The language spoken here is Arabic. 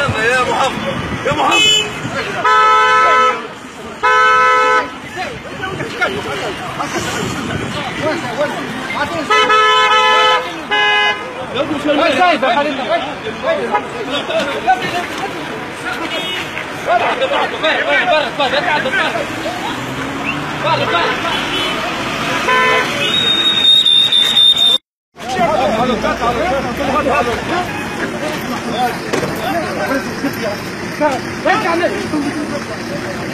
استنى يا محمد يا محمد Hadi hadi hadi. Kalk. Kalk.